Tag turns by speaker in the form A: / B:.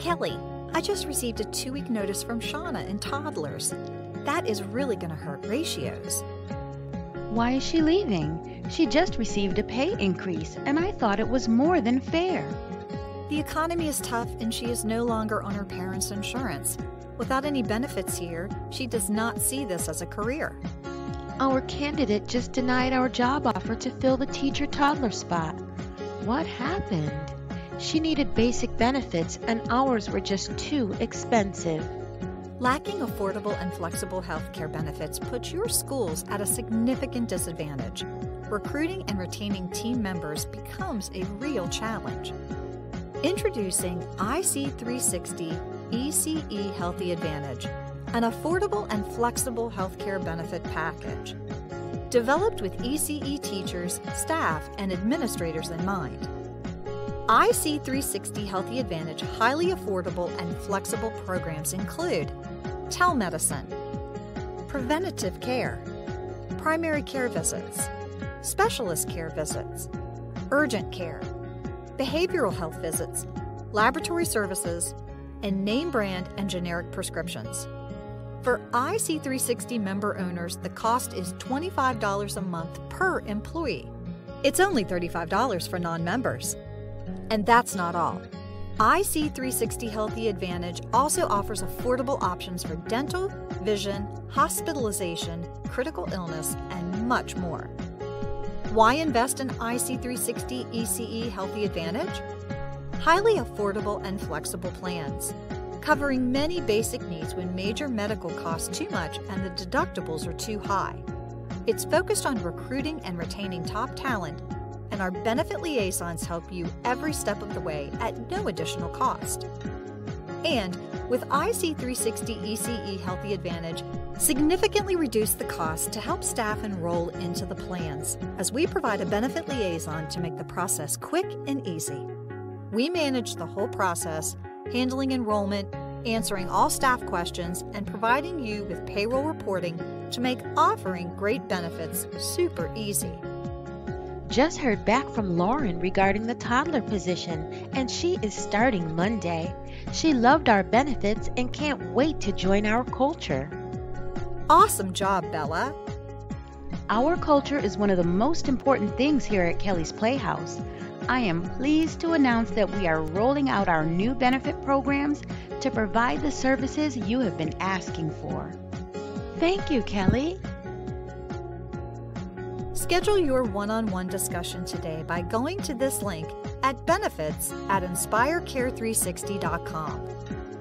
A: Kelly, I just received a two week notice from Shauna in toddlers. That is really going to hurt ratios.
B: Why is she leaving? She just received a pay increase, and I thought it was more than fair.
A: The economy is tough, and she is no longer on her parents' insurance. Without any benefits here, she does not see this as a career.
B: Our candidate just denied our job offer to fill the teacher toddler spot. What happened? She needed basic benefits, and ours were just too expensive.
A: Lacking affordable and flexible health care benefits puts your schools at a significant disadvantage. Recruiting and retaining team members becomes a real challenge. Introducing IC360 ECE Healthy Advantage, an affordable and flexible healthcare benefit package. Developed with ECE teachers, staff, and administrators in mind. IC360 Healthy Advantage highly affordable and flexible programs include telemedicine, preventative care, primary care visits, specialist care visits, urgent care, behavioral health visits, laboratory services, and name brand and generic prescriptions. For IC360 member owners, the cost is $25 a month per employee. It's only $35 for non members. And that's not all. IC360 Healthy Advantage also offers affordable options for dental, vision, hospitalization, critical illness, and much more. Why invest in IC360 ECE Healthy Advantage? Highly affordable and flexible plans, covering many basic needs when major medical costs too much and the deductibles are too high. It's focused on recruiting and retaining top talent and our benefit liaisons help you every step of the way at no additional cost. And with IC360 ECE Healthy Advantage, significantly reduce the cost to help staff enroll into the plans, as we provide a benefit liaison to make the process quick and easy. We manage the whole process, handling enrollment, answering all staff questions, and providing you with payroll reporting to make offering great benefits super easy.
B: Just heard back from Lauren regarding the toddler position, and she is starting Monday. She loved our benefits and can't wait to join our culture.
A: Awesome job, Bella.
B: Our culture is one of the most important things here at Kelly's Playhouse. I am pleased to announce that we are rolling out our new benefit programs to provide the services you have been asking for. Thank you, Kelly.
A: Schedule your one on one discussion today by going to this link at benefits at inspirecare360.com.